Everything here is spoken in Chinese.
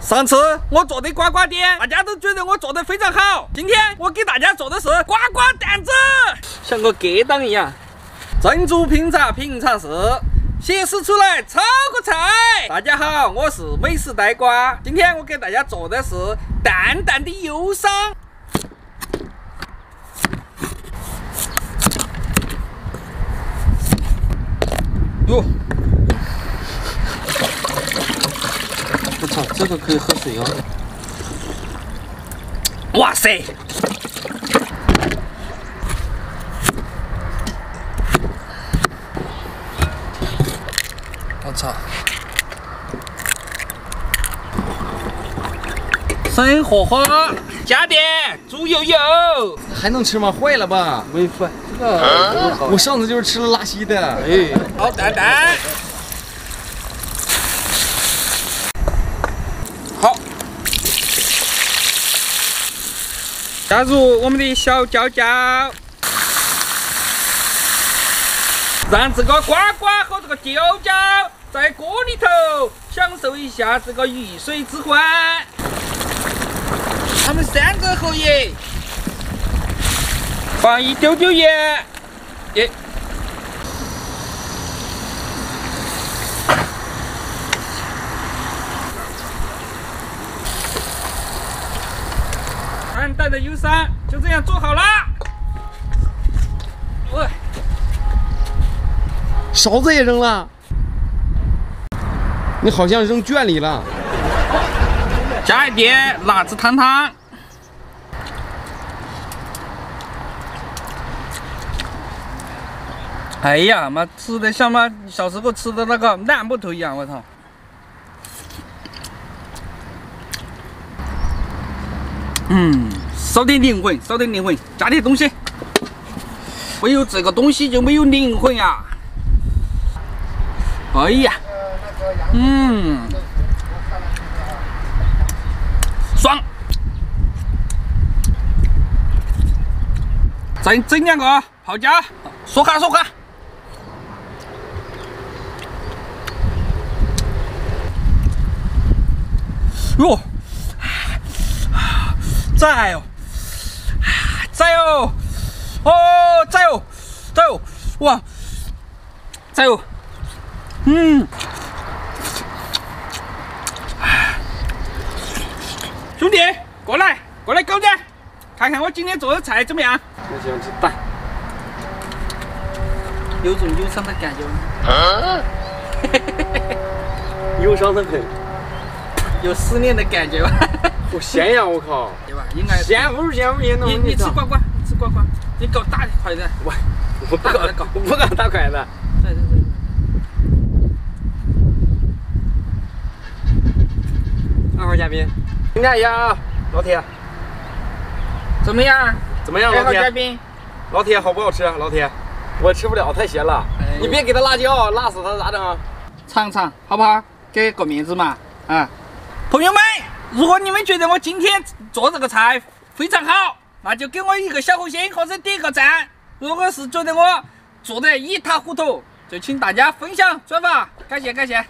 上次我做的瓜瓜店，大家都觉得我做的非常好。今天我给大家做的是瓜瓜蛋子，像个疙瘩一样。珍珠拼茶品尝试，显示出来炒个菜。大家好，我是美食呆瓜。今天我给大家做的是淡淡的忧伤。哟。这个可以喝水哦！哇塞！我操！生火花，加点猪油油，还能吃吗？坏了吧？没坏，这个我上次就是吃了拉稀的。哎，好蛋蛋。加入我们的小椒椒，让这个呱呱和这个椒椒在锅里头享受一下这个鱼水之欢。他们三个合影，放一丢丢盐，耶。淡淡的忧伤就这样做好了。喂，勺子也扔了，你好像扔圈里了。加一点辣子汤汤。哎呀妈，吃的像妈小时候吃的那个烂木头一样，我操！嗯，少点灵魂，少点灵魂，加点东西。没有这个东西就没有灵魂呀！哎呀，嗯，爽。再整两个泡椒，说哈说哈。哟。在哦，在哦，哦，在哦，在哦，哇，在哦，嗯，兄弟，过来，过来，狗子，看看我今天做的菜怎么样？我喜欢吃蛋，有种忧伤的感觉吗？忧伤的很，有思念的感觉吗？好咸呀！我靠，对吧？应该咸乎咸乎咸的。你你吃瓜瓜，你吃瓜瓜，你搞大的筷子。我我不搞，我不搞大筷子。对对对。二号嘉宾，评价一下啊，老铁，怎么样？怎么样，老铁？嘉宾，老铁好不好吃？老铁，我吃不了，太咸了。你别给他辣椒，辣死他咋整？尝尝好不好？给个面子嘛，啊，朋友们。如果你们觉得我今天做这个菜非常好，那就给我一个小红心或者点个赞。如果是觉得我做得一塌糊涂，就请大家分享转发，感谢感谢。